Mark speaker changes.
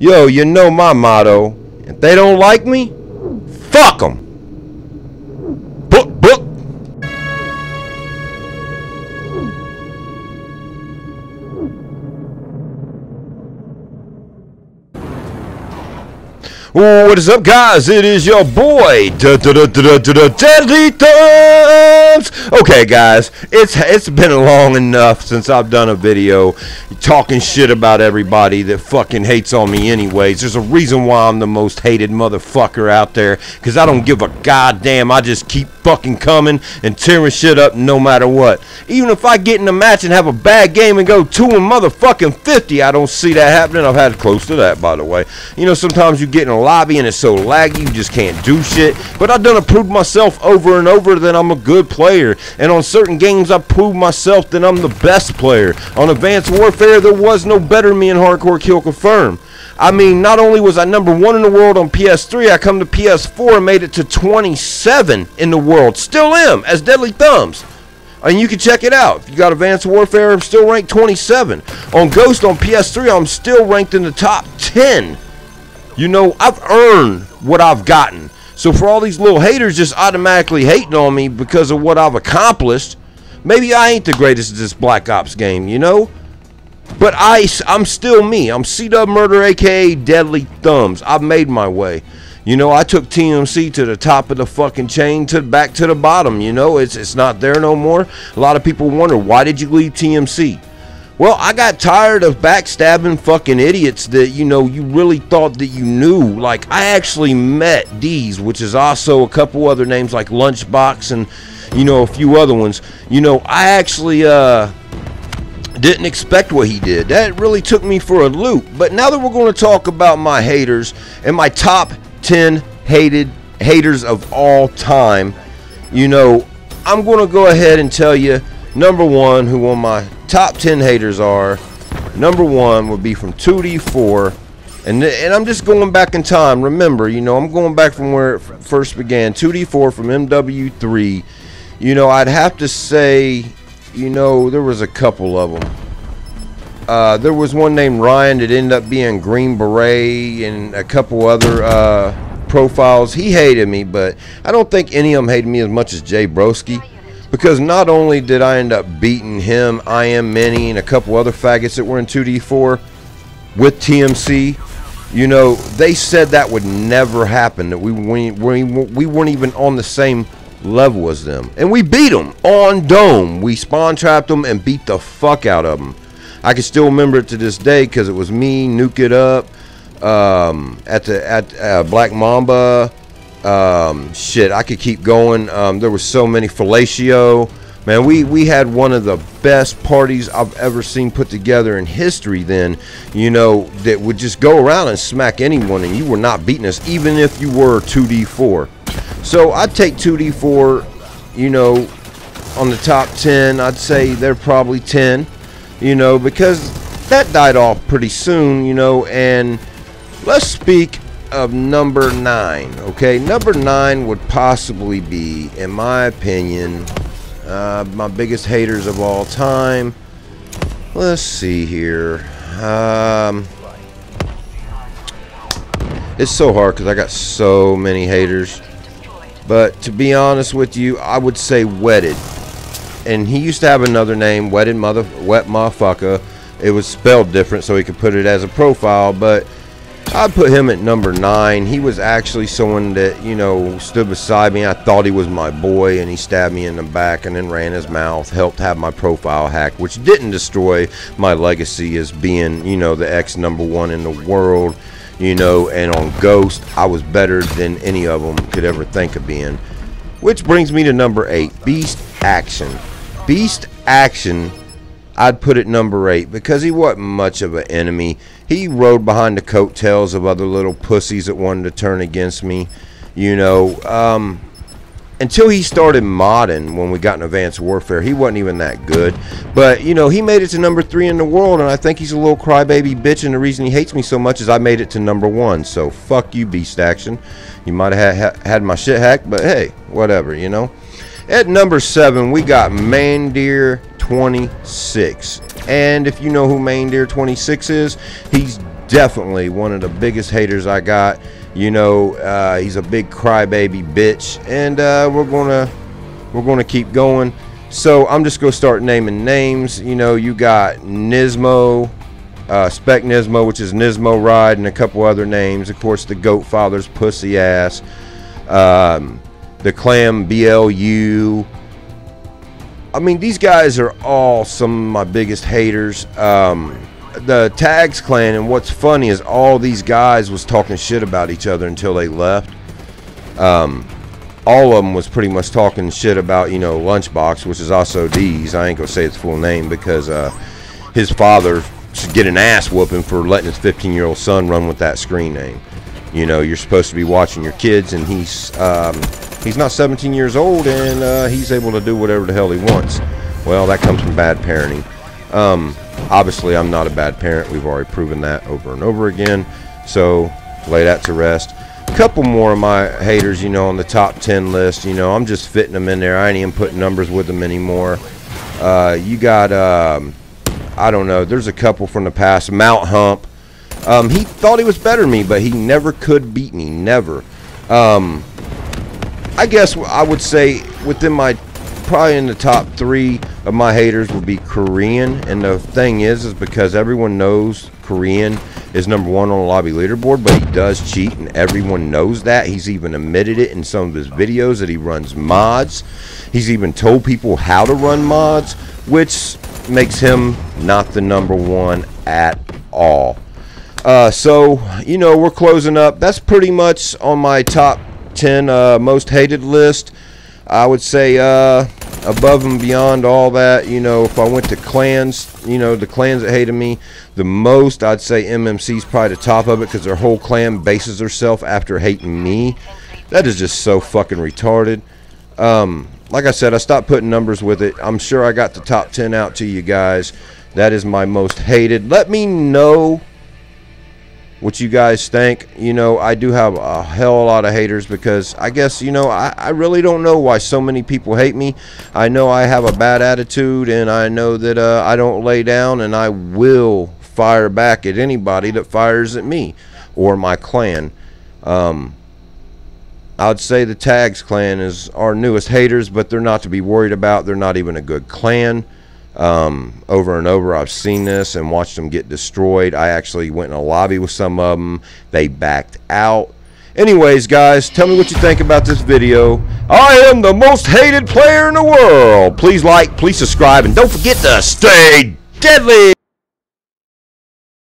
Speaker 1: Yo, you know my motto. If they don't like me, fuck them. What is up, guys? It is your boy, Deadly Thumbs. Okay, guys, it's it's been long enough since I've done a video talking shit about everybody that fucking hates on me. Anyways, there's a reason why I'm the most hated motherfucker out there, cause I don't give a goddamn. I just keep fucking coming and tearing shit up no matter what. Even if I get in a match and have a bad game and go two and motherfucking fifty, I don't see that happening. I've had close to that, by the way. You know, sometimes you get in a lobby and it's so laggy you just can't do shit. But I've done to prove myself over and over that I'm a good player. And on certain games I proved myself that I'm the best player. On Advanced Warfare there was no better me in Hardcore Kill Confirm. I mean, not only was I number one in the world on PS3, I come to PS4 and made it to 27 in the world. Still am, as Deadly Thumbs. And you can check it out. If you got Advanced Warfare, I'm still ranked 27. On Ghost on PS3, I'm still ranked in the top 10. You know, I've earned what I've gotten. So for all these little haters just automatically hating on me because of what I've accomplished, maybe I ain't the greatest at this Black Ops game, you know? But I, I'm still me. I'm C-Dub Murder, aka Deadly Thumbs. I've made my way. You know, I took TMC to the top of the fucking chain to back to the bottom. You know, it's it's not there no more. A lot of people wonder why did you leave TMC? Well, I got tired of backstabbing fucking idiots that, you know, you really thought that you knew. Like, I actually met D's, which is also a couple other names like Lunchbox and, you know, a few other ones. You know, I actually, uh, didn't expect what he did. That really took me for a loop. But now that we're going to talk about my haters and my top 10 hated haters of all time, you know, I'm going to go ahead and tell you number one who on my top 10 haters are. Number one would be from 2D4. And, and I'm just going back in time. Remember, you know, I'm going back from where it first began. 2D4 from MW3. You know, I'd have to say, you know, there was a couple of them. Uh, there was one named Ryan that ended up being Green Beret and a couple other uh, profiles. He hated me, but I don't think any of them hated me as much as Jay Broski because not only did I end up beating him, I am many, and a couple other faggots that were in 2D4 with TMC. You know, they said that would never happen. That we we, we, we weren't even on the same level as them, and we beat them on Dome. We spawn trapped them and beat the fuck out of them. I can still remember it to this day because it was me, Nuke It Up, um, at the at uh, Black Mamba. Um, shit, I could keep going. Um, there were so many fellatio. Man, we, we had one of the best parties I've ever seen put together in history then, you know, that would just go around and smack anyone and you were not beating us, even if you were 2D4. So I'd take 2D4, you know, on the top 10. I'd say they're probably 10, you know, because that died off pretty soon, you know, and let's speak of number nine. Okay, number nine would possibly be, in my opinion, uh, my biggest haters of all time. Let's see here. Um, it's so hard because I got so many haters. But to be honest with you, I would say Wedded. And he used to have another name, Wedded Mother Wet Motherfucker. It was spelled different so he could put it as a profile, but I'd put him at number nine. He was actually someone that, you know, stood beside me. I thought he was my boy, and he stabbed me in the back and then ran his mouth, helped have my profile hacked, which didn't destroy my legacy as being, you know, the ex number one in the world, you know, and on Ghost, I was better than any of them could ever think of being. Which brings me to number eight Beast Action. Beast Action I'd put it number eight because he wasn't much of an enemy. He rode behind the coattails of other little pussies that wanted to turn against me. You know, um, until he started modding when we got in Advanced Warfare, he wasn't even that good. But, you know, he made it to number three in the world, and I think he's a little crybaby bitch, and the reason he hates me so much is I made it to number one. So, fuck you, Beast Action. You might have had, my shit hacked, but hey, whatever, you know. At number seven, we got Mandir 26. And if you know who Main Deer 26 is, he's definitely one of the biggest haters I got. You know, uh, he's a big crybaby bitch, and uh, we're gonna we're gonna keep going. So I'm just gonna start naming names. You know, you got Nismo, uh, Spec Nismo, which is Nismo Ride, and a couple other names. Of course, the Goat Father's pussy ass, um, the Clam BLU. I mean, these guys are all some of my biggest haters. Um, the Tags clan, and what's funny is all these guys was talking shit about each other until they left. Um, all of them was pretty much talking shit about you know Lunchbox, which is also D's. I ain't gonna say its full name because uh, his father should get an ass whooping for letting his 15 year old son run with that screen name. You know, you're supposed to be watching your kids, and he's um, he's not 17 years old, and uh, he's able to do whatever the hell he wants. Well, that comes from bad parenting. Um, obviously, I'm not a bad parent. We've already proven that over and over again. So lay that to rest. A couple more of my haters, you know, on the top 10 list. You know, I'm just fitting them in there. I ain't even putting numbers with them anymore. Uh, you got, um, I don't know, there's a couple from the past. Mount Hump. Um, he thought he was better than me, but he never could beat me. Never. Um, I guess I would say within my probably in the top three of my haters would be Korean. And the thing is, is because everyone knows Korean is number one on the lobby leaderboard, but he does cheat, and everyone knows that. He's even admitted it in some of his videos that he runs mods. He's even told people how to run mods, which makes him not the number one at all. Uh, so, you know, we're closing up. That's pretty much on my top 10 uh, most hated list. I would say uh, above and beyond all that, you know, if I went to clans, you know, the clans that hated me the most, I'd say MMC's probably the top of it because their whole clan bases herself after hating me. That is just so fucking retarded. Um, like I said, I stopped putting numbers with it. I'm sure I got the top 10 out to you guys. That is my most hated. Let me know what you guys think. You know, I do have a hell a lot of haters because I guess, you know, I, I really don't know why so many people hate me. I know I have a bad attitude and I know that uh, I don't lay down and I will fire back at anybody that fires at me or my clan. Um, I'd say the Tags clan is our newest haters, but they're not to be worried about. They're not even a good clan um, over and over. I've seen this and watched them get destroyed. I actually went in a lobby with some of them. They backed out. Anyways, guys, tell me what you think about this video. I am the most hated player in the world. Please like, please subscribe, and don't forget to stay deadly.